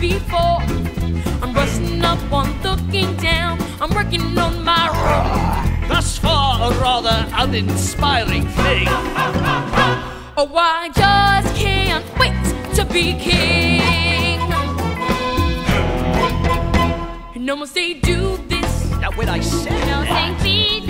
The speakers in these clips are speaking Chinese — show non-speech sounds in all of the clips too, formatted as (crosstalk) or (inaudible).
before. I'm rushing up on looking down. I'm working on my roar. Thus far, a rather uninspiring thing. Oh, I just can't wait to be king. No one say do this. Now, when I that, say be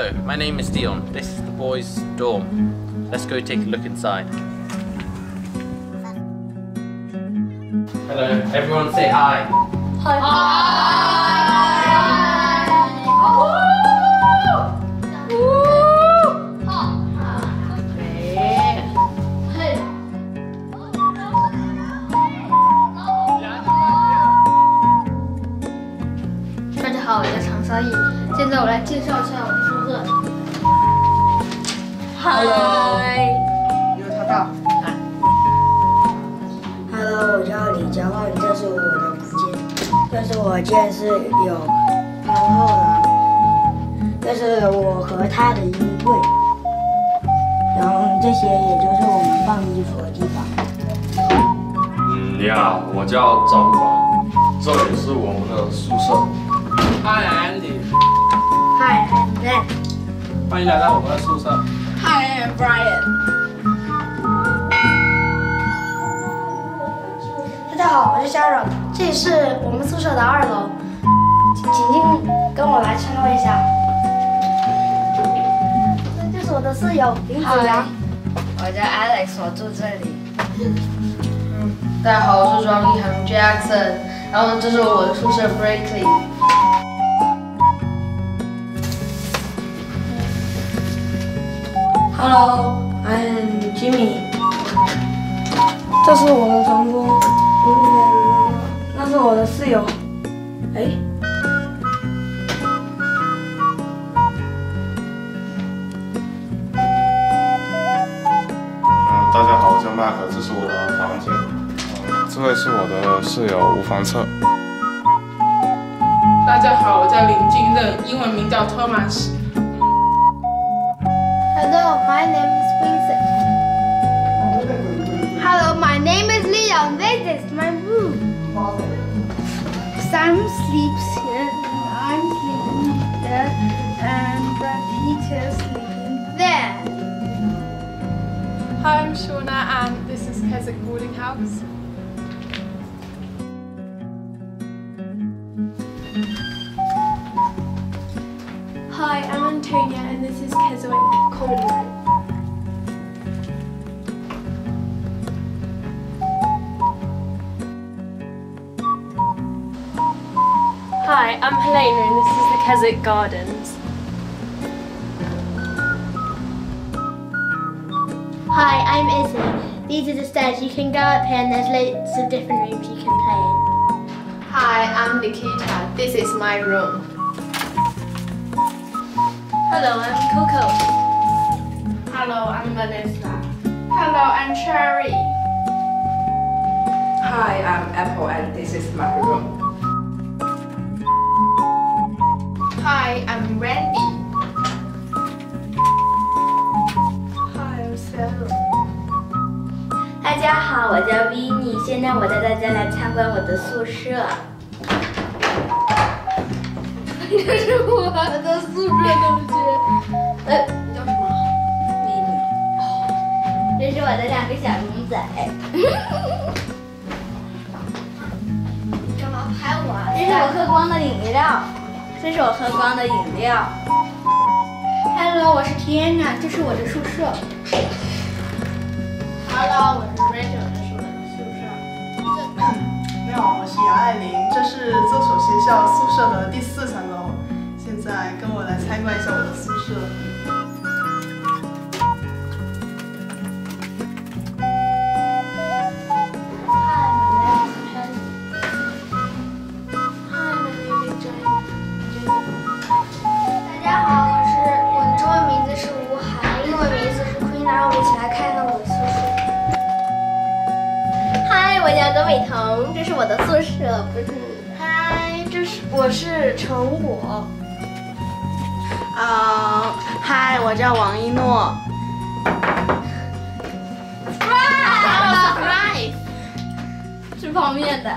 Hello, my name is Dion. This is the boys' dorm. Let's go take a look inside. Hello, everyone say hi.大家好，我叫常少颖。现在我来介绍一下我 的宿舍。嗨，有他大。Hello，我叫李佳焕，这是我的房间，这是我间是有然后呢，这是我和他的衣柜，然后这些也就是我们放衣服的地方。嗯，你好，我叫张华，这里是我们的宿舍。Hi Andy，Hi, I'm Dan. 欢迎来到我们的宿舍。Brian. 大家好，我是 Sharon，这里是我们宿舍的二楼，请请跟我来参观一下。这是我的室友林子阳。我叫 Alex，我住这里。大家好，我是庄一航 Jackson，然后这是我的宿舍 Breakley。Hello, I'm Jimmy。这是我的床铺，嗯，那是我的室友。哎，嗯，大家好，我叫麦克，这是我的房间。嗯，这位是我的室友吴房策。大家好，我叫林金任，英文名叫 Thomas。Hello, my name is Vincent. Hello, my name is Leon. This is my room. Sam sleeps here, I'm sleeping there, and Peter's sleeping there. Hi, I'm Shauna and this is Keswick Boarding House. Hi, I'm Antonia and this is Keswick Common Room. Hi, I'm Helena and this is the Keswick Gardens. Hi, I'm Izzy. These are the stairs. You can go up here and there's loads of different rooms you can play in. Hi, I'm Nikita. This is my room. Hello, I'm Coco. Hello, I'm Vanessa. Hello, I'm Cherry. Hi, I'm Apple and this is my room. Hi, I'm Randy. Hi, I'm Sarah. 大家好，我叫 Vinny，现在我带大家来参观我的宿舍。这是我的宿舍这是我的两个小萌仔。干嘛拍我？这是我喝光的饮料。这是我喝光的饮料。Hello，我是田娜，这是我的宿舍。Hello，我是 Rachel，这是我的宿舍。你好，我是杨爱玲，这是这所学校宿舍的第四层楼。现在跟我来参观一下我的宿舍。我的宿舍不是你。嗨，这是我是陈果。啊，嗨，我叫王一诺。nice，吃 (laughs) 泡面的。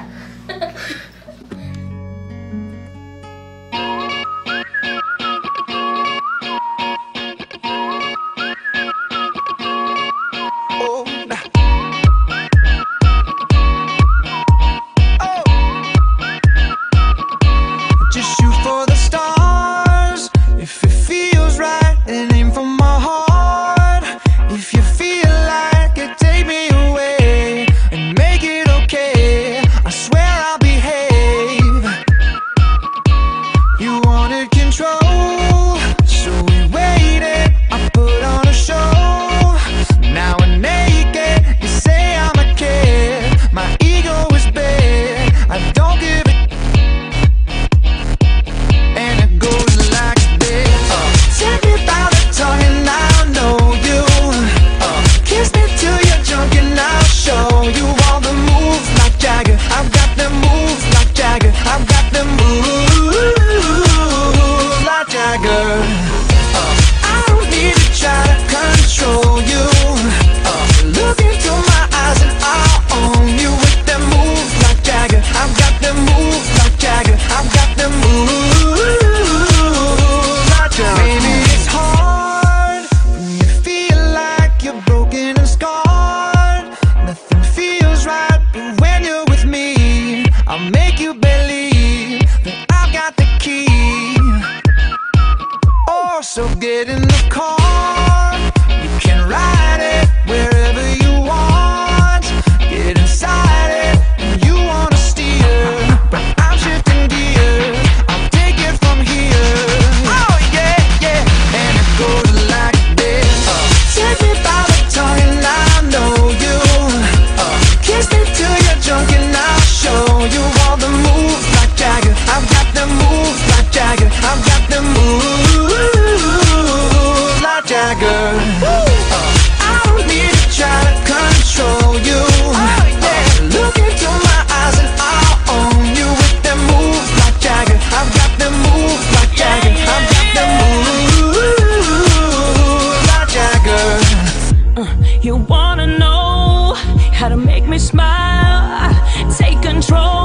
how to make me smile. Take control.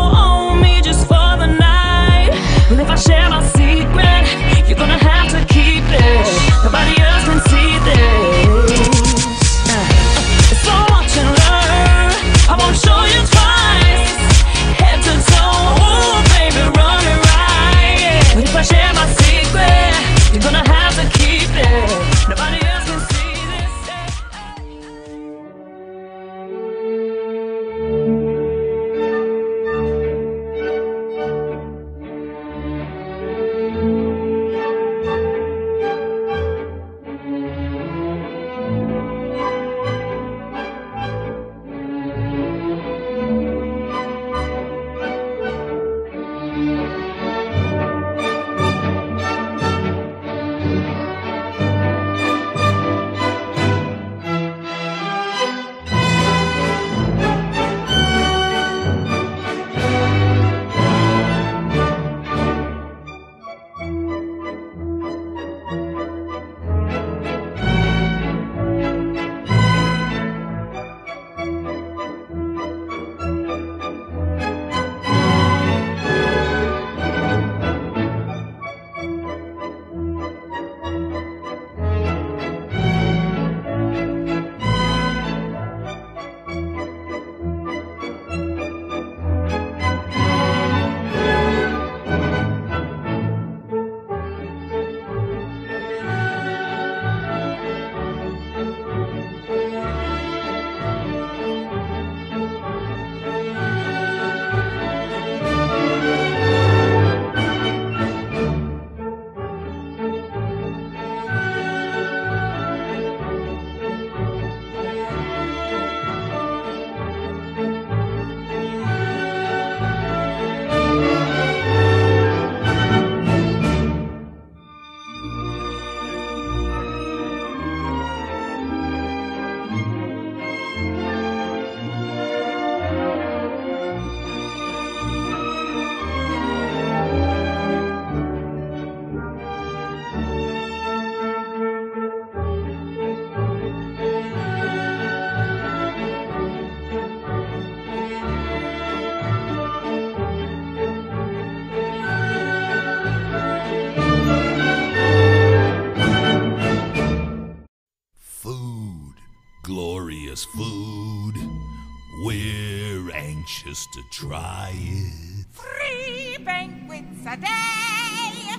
To try it. Three banquets a day,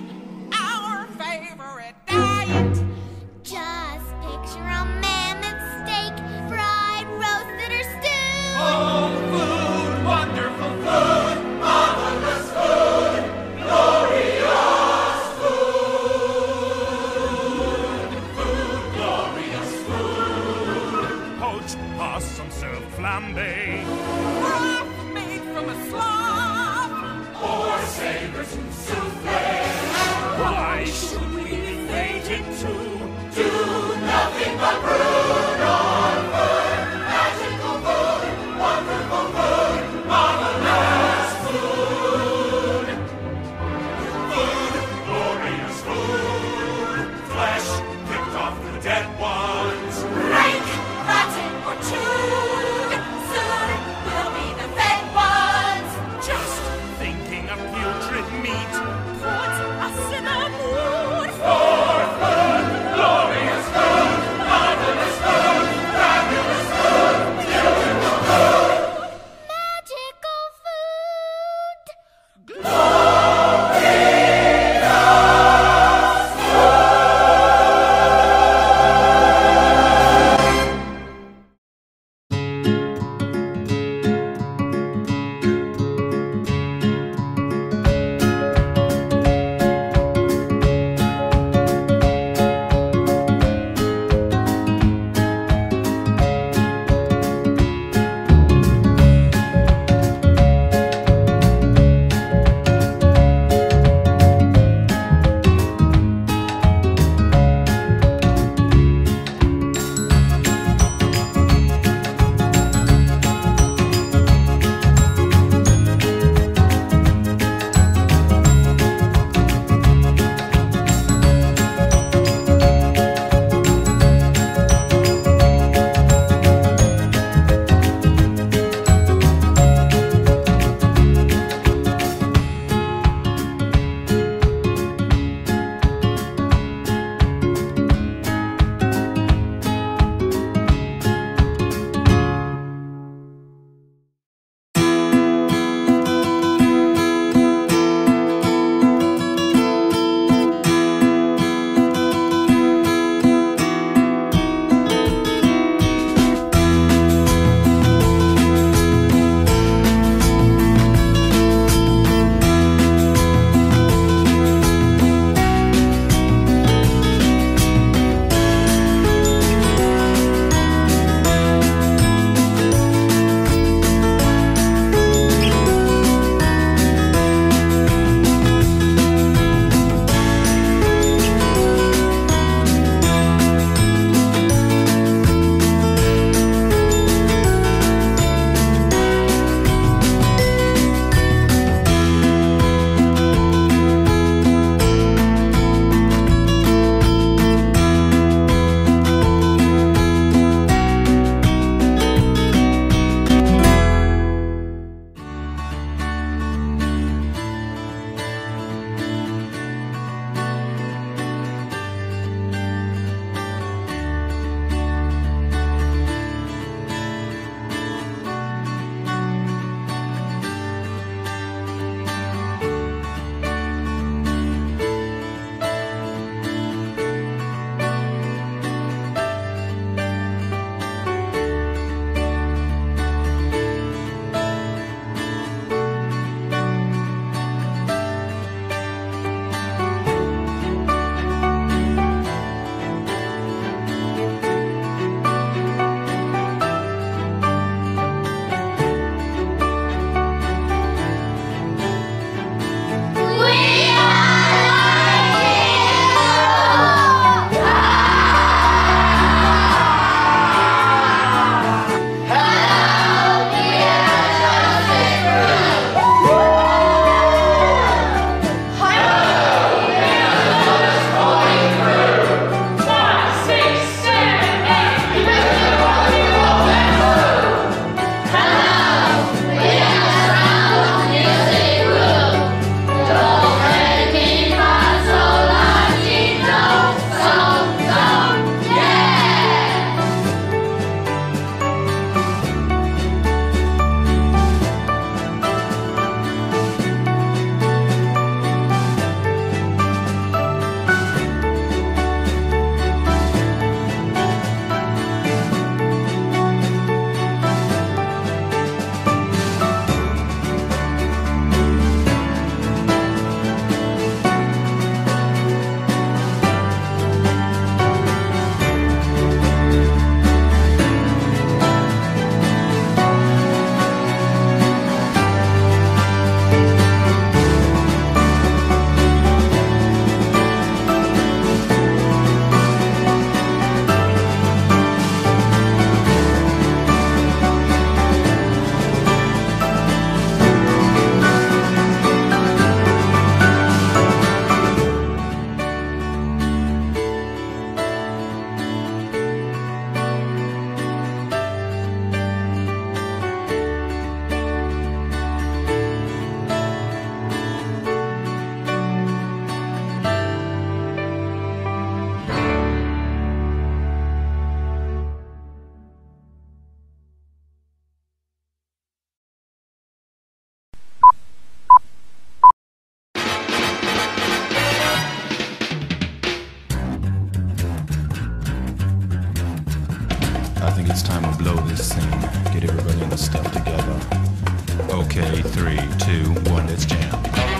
our favorite diet. Just picture a mammoth steak, fried, roasted, or stewed. Oh, food, wonderful food, marvelous food, glorious food. Food, glorious food. Poached possum served flambe. From a slob. Or savors from souffle. Why should we be fated to Do nothing but brood I think it's time to blow this thing. Get everybody in the stuff together. Okay, three, two, one, let's jam.